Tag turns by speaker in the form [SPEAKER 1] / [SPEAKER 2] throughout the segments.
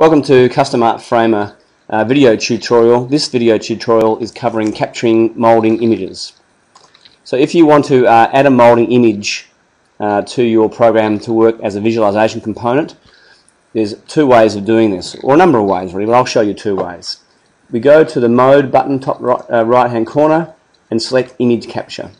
[SPEAKER 1] Welcome to Custom Art Framer uh, video tutorial. This video tutorial is covering capturing molding images. So if you want to uh, add a molding image uh, to your program to work as a visualization component, there's two ways of doing this, or a number of ways really, but I'll show you two ways. We go to the Mode button top right, uh, right hand corner and select Image Capture.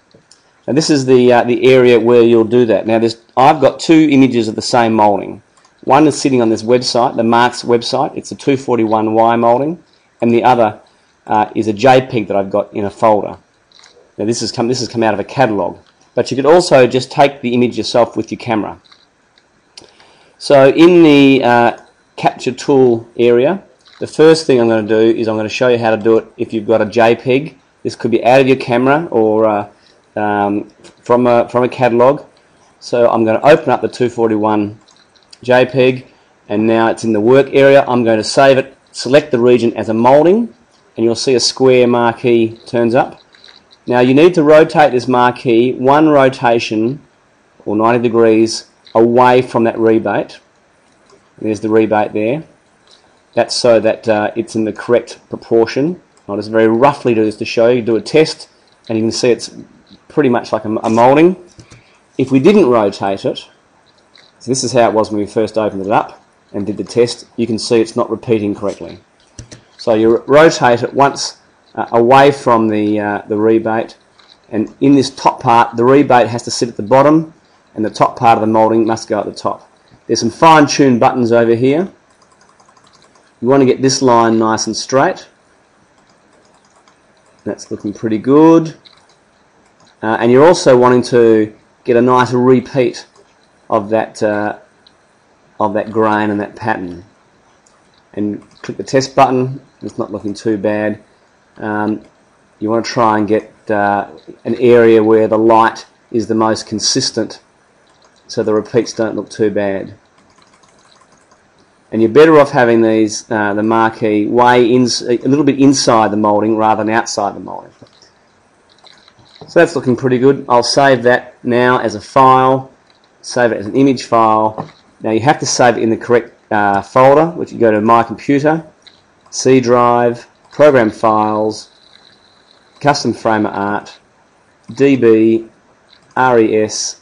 [SPEAKER 1] Now this is the, uh, the area where you'll do that. Now I've got two images of the same molding. One is sitting on this website, the Marks website. It's a 241Y molding, and the other uh, is a JPEG that I've got in a folder. Now this has come this has come out of a catalog, but you could also just take the image yourself with your camera. So in the uh, capture tool area, the first thing I'm going to do is I'm going to show you how to do it if you've got a JPEG. This could be out of your camera or uh, um, from a from a catalog. So I'm going to open up the 241 JPEG and now it's in the work area. I'm going to save it, select the region as a molding and you'll see a square marquee turns up. Now you need to rotate this marquee one rotation or 90 degrees away from that rebate. There's the rebate there. That's so that uh, it's in the correct proportion. I'll just very roughly do this to show you. Do a test and you can see it's pretty much like a, a molding. If we didn't rotate it, so this is how it was when we first opened it up and did the test. You can see it's not repeating correctly. So you rotate it once uh, away from the, uh, the rebate and in this top part the rebate has to sit at the bottom and the top part of the moulding must go at the top. There's some fine-tuned buttons over here. You want to get this line nice and straight. That's looking pretty good. Uh, and you're also wanting to get a nice repeat of that uh, of that grain and that pattern. And click the test button. It's not looking too bad. Um, you want to try and get uh, an area where the light is the most consistent so the repeats don't look too bad. And you're better off having these uh, the marquee way in, a little bit inside the molding rather than outside the molding so that's looking pretty good. I'll save that now as a file save it as an image file. Now you have to save it in the correct uh, folder, which you go to My Computer, C Drive, Program Files, Custom Framer Art, DB, RES,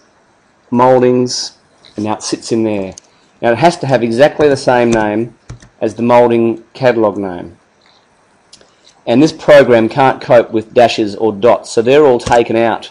[SPEAKER 1] Moldings, and now it sits in there. Now it has to have exactly the same name as the molding catalog name. And this program can't cope with dashes or dots, so they're all taken out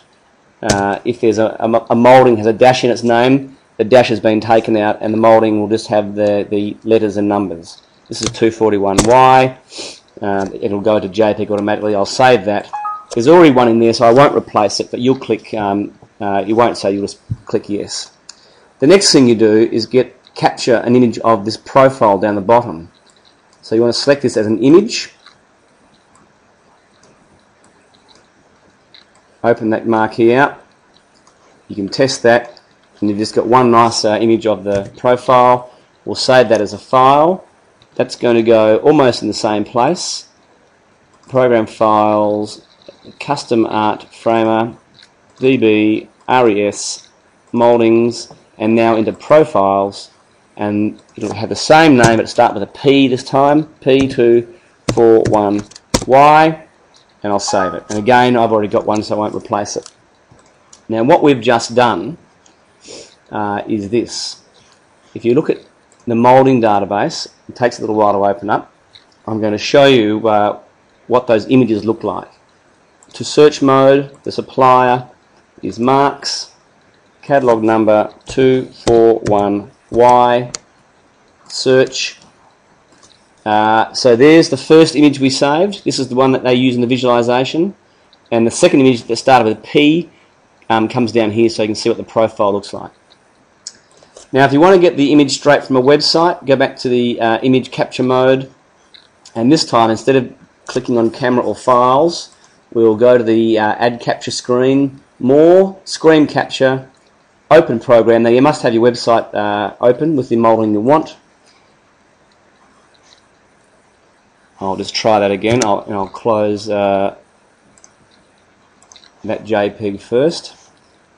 [SPEAKER 1] uh, if there's a, a, a moulding has a dash in its name, the dash has been taken out and the moulding will just have the, the letters and numbers. This is 241Y. Um, it'll go to JPEG automatically. I'll save that. There's already one in there, so I won't replace it, but you'll click, um, uh, you won't say, you'll just click yes. The next thing you do is get capture an image of this profile down the bottom. So you want to select this as an image open that marquee out you can test that. And you've just got one nice uh, image of the profile we'll save that as a file. That's going to go almost in the same place. Program files custom art framer db res moldings and now into profiles. And it'll have the same name but start with a P this time. P241Y and I'll save it. And again, I've already got one, so I won't replace it. Now, what we've just done uh, is this. If you look at the molding database, it takes a little while to open up. I'm going to show you uh, what those images look like. To search mode, the supplier is Marks, catalog number 241Y, search uh, so there's the first image we saved. This is the one that they use in the visualization. And the second image that started with P um, comes down here so you can see what the profile looks like. Now if you want to get the image straight from a website, go back to the uh, image capture mode. And this time, instead of clicking on camera or files, we'll go to the uh, add capture screen, more, screen capture, open program. Now you must have your website uh, open with the molding you want. I'll just try that again. I'll, and I'll close uh, that JPEG first.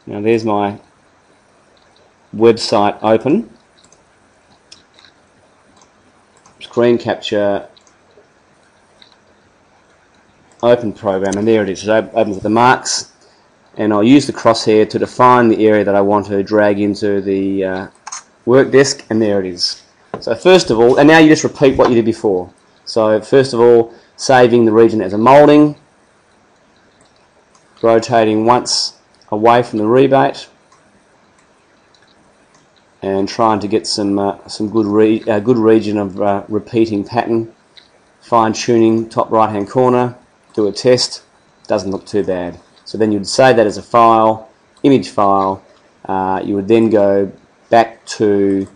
[SPEAKER 1] Now there's my website open. screen capture open program and there it is it opens at the marks and I'll use the crosshair to define the area that I want to drag into the uh, work desk and there it is so first of all and now you just repeat what you did before so first of all saving the region as a molding rotating once away from the rebate and trying to get some uh, some good re uh, good region of uh, repeating pattern. Fine tuning top right hand corner do a test doesn't look too bad. So then you'd save that as a file image file. Uh, you would then go back to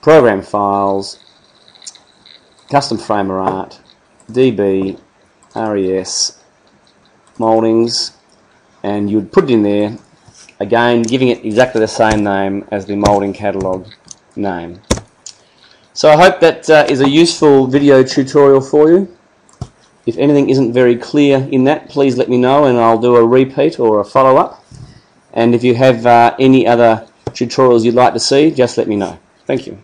[SPEAKER 1] program files custom framer art DB RES moldings and you'd put it in there again giving it exactly the same name as the molding catalog name. So I hope that uh, is a useful video tutorial for you. If anything isn't very clear in that please let me know and I'll do a repeat or a follow-up. And if you have uh, any other tutorials you'd like to see just let me know. Thank you